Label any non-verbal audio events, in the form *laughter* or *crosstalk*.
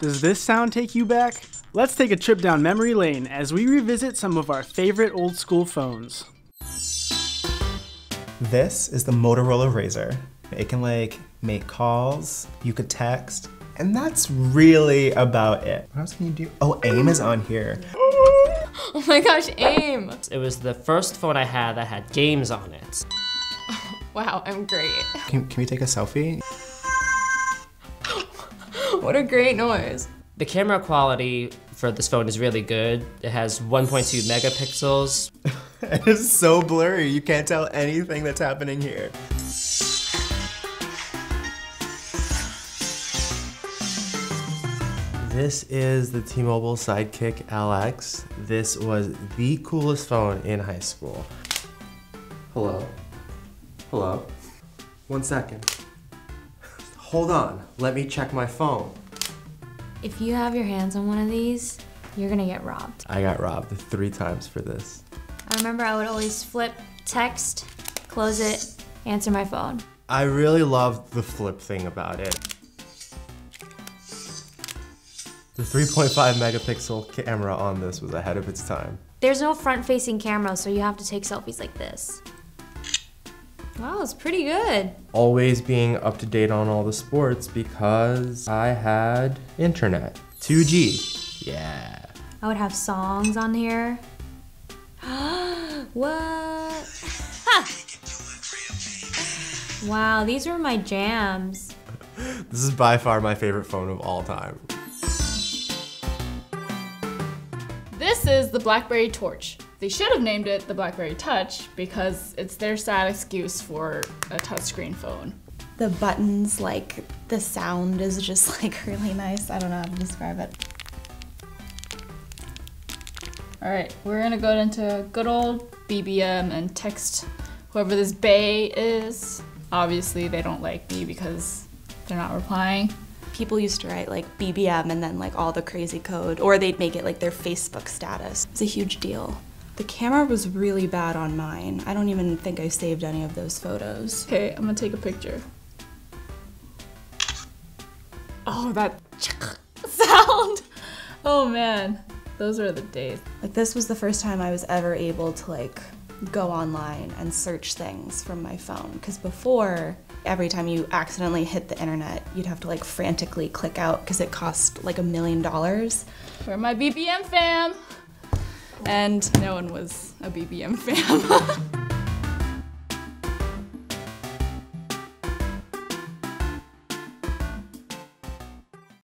Does this sound take you back? Let's take a trip down memory lane as we revisit some of our favorite old school phones. This is the Motorola Razr. It can like make calls, you could text, and that's really about it. What else can you do? Oh, AIM is on here. *laughs* Oh my gosh, AIM! It was the first phone I had that had games on it. *laughs* Wow, I'm great. Can, can we take a selfie? What a great noise. The camera quality for this phone is really good. It has 1.2 megapixels. *laughs* it is so blurry, you can't tell anything that's happening here. This is the T-Mobile Sidekick LX. This was the coolest phone in high school. Hello? Hello? One second. Hold on, let me check my phone. If you have your hands on one of these, you're gonna get robbed. I got robbed three times for this. I remember I would always flip text, close it, answer my phone. I really loved the flip thing about it. The 3.5 megapixel camera on this was ahead of its time. There's no front facing camera, so you have to take selfies like this. Wow, it's pretty good. Always being up to date on all the sports because I had internet. 2G. Yeah. I would have songs on here. *gasps* what? *laughs* Wow, these were my jams. *laughs* This is by far my favorite phone of all time. This is the BlackBerry Torch. They should have named it the BlackBerry Touch because it's their sad excuse for a touchscreen phone. The buttons, like the sound is just *laughs* like really nice. I don't know how to describe it. All right, we're gonna go into good old BBM and text whoever this Bay is. Obviously, they don't like me because they're not replying. People used to write like BBM and then like all the crazy code, or they'd make it like their Facebook status. It's a huge deal. The camera was really bad on mine. I don't even think I saved any of those photos. Okay, I'm gonna take a picture. Oh, that *laughs* sound! Oh man, those are the days. Like this was the first time I was ever able to like go online and search things from my phone. Because before, every time you accidentally hit the internet, you'd have to like frantically click out because it cost like a million dollars. Where my BBM fam? And no one was a BBM fam. *laughs*